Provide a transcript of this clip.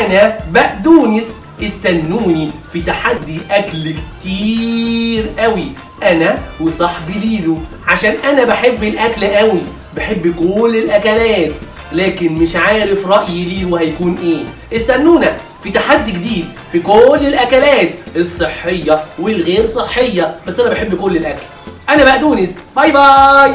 أنا بقدونس استنوني في تحدي أكل كتير قوي أنا وصاحبي ليلو عشان أنا بحب الأكل قوي بحب كل الأكلات لكن مش عارف رأي ليلو هيكون إيه. استنونا في تحدي جديد في كل الأكلات الصحية والغير صحية. بس أنا بحب كل الأكل. أنا بقدونس bye bye.